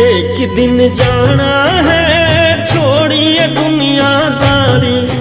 एक दिन जाना है छोड़िए दुनियादारी।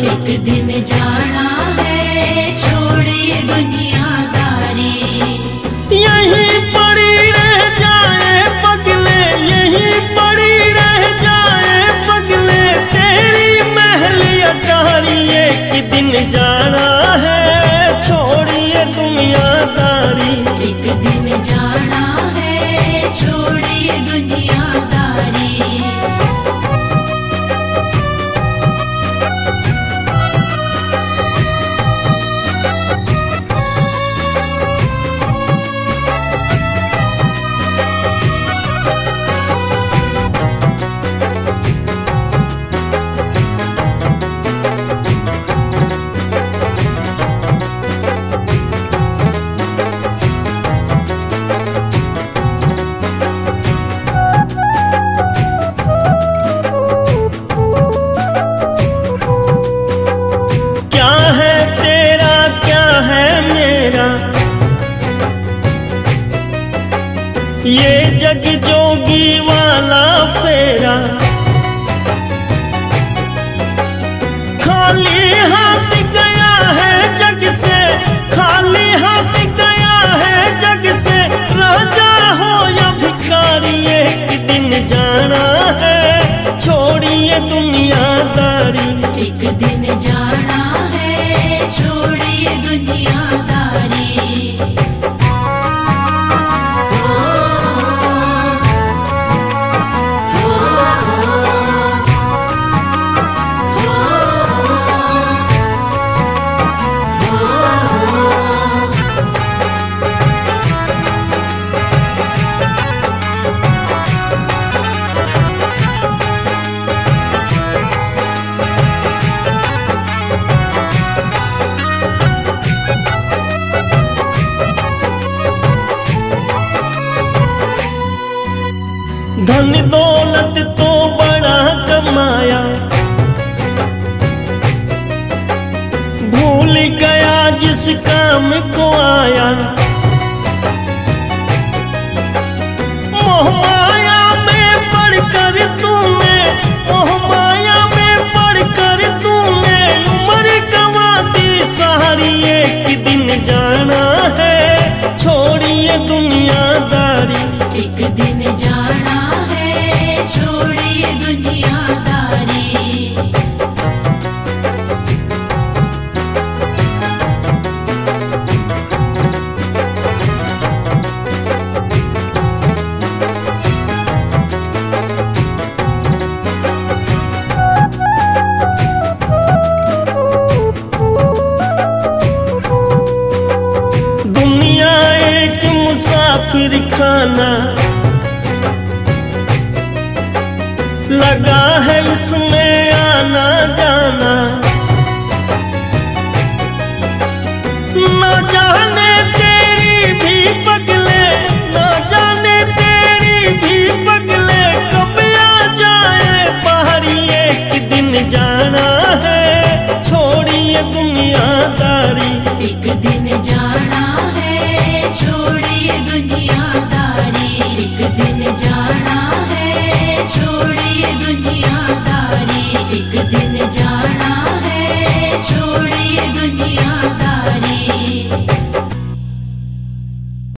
ये जग जोगी वाला फेरा। खाली हाथ गया है जग से, खाली हाथ गया है जग से। राजा हो या भिखारी, एक दिन जाना है। छोड़िए दुनियादारी। एक दिन जाना धन दौलत तो बड़ा कमाया। भूल गया जिस काम को आया। मोह माया में पढ़कर तूने, मोह माया में पढ़कर तूने, उम्र गवा दी सारी एक दिन जाना है, छोड़िए दुनियादारी। एक दिन जाना खाना लगा है इसमें आना जाना। न जाने जाना